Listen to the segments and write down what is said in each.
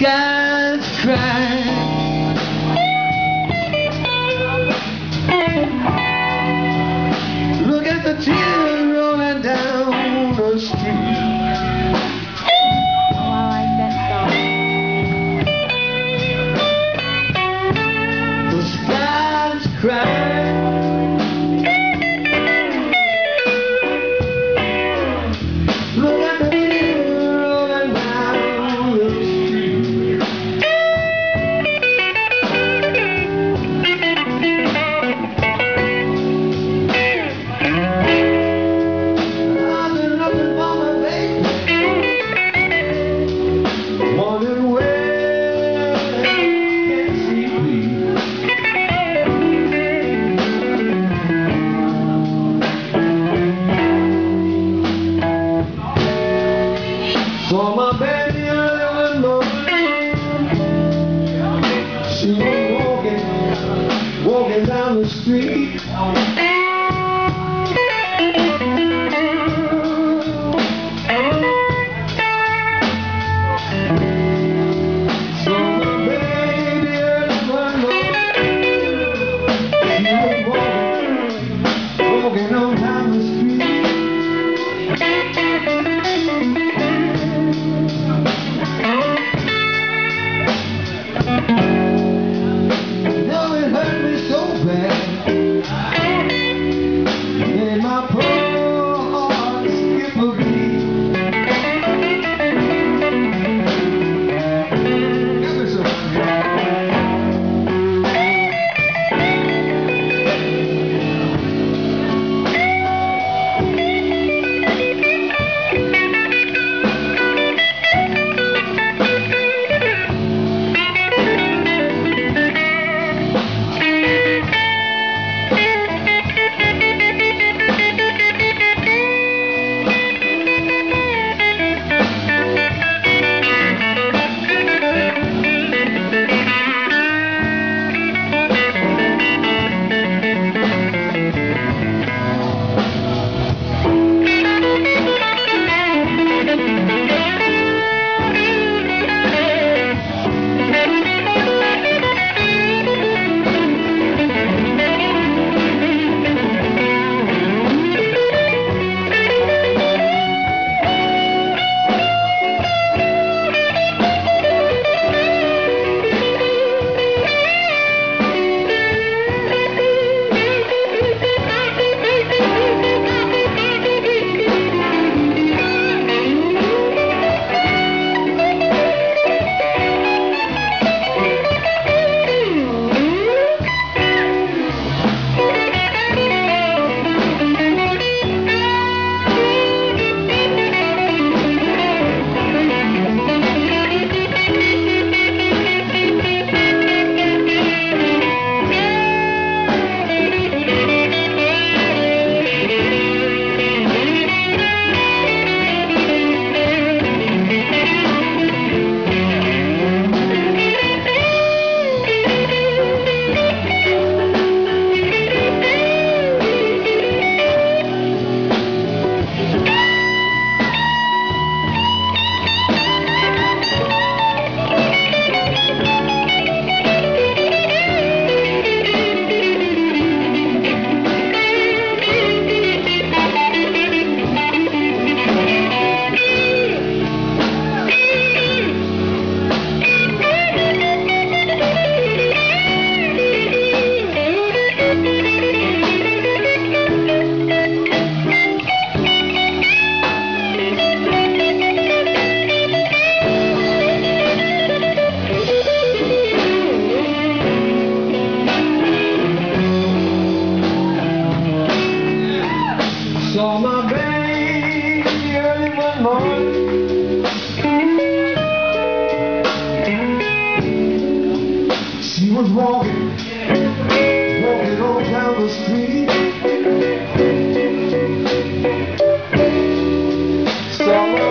God cry. walking down the street. Saw my baby early one morning. She was walking, walking on down the street. Saw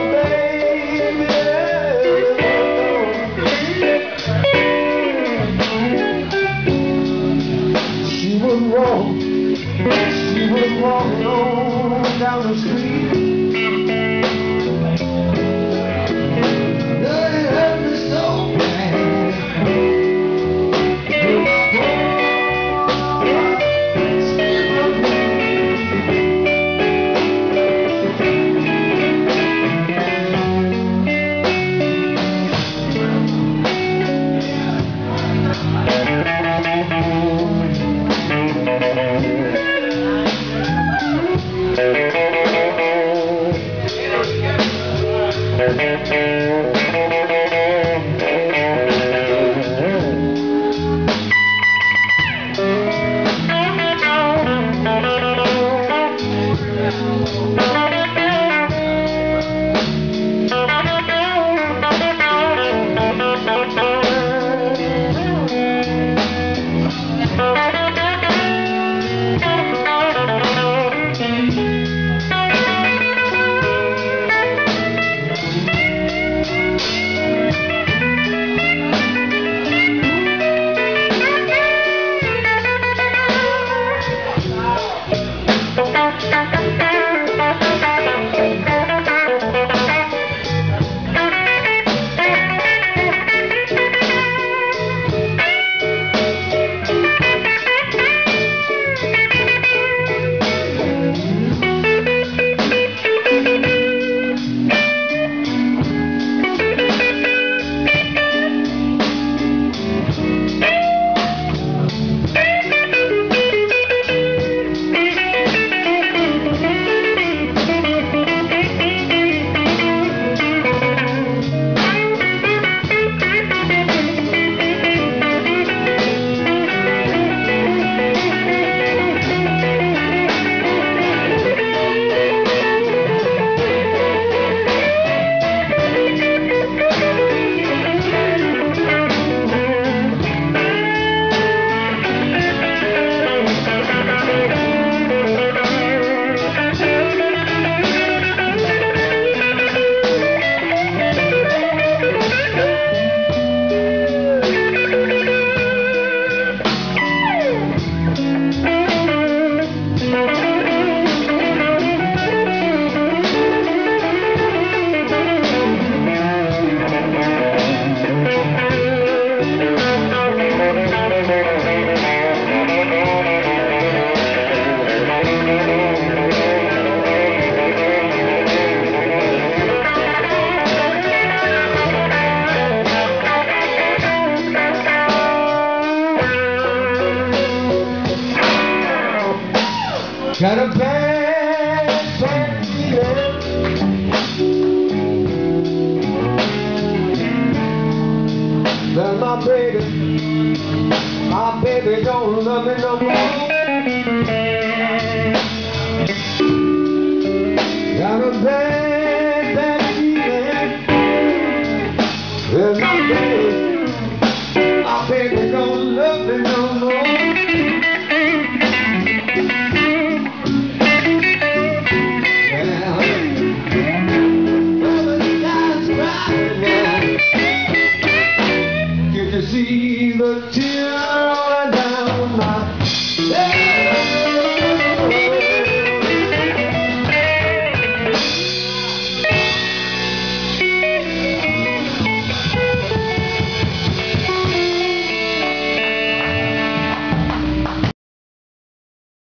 Got a bad, bad feeling. That my baby, my baby don't love me no more. Got a bad Yeah.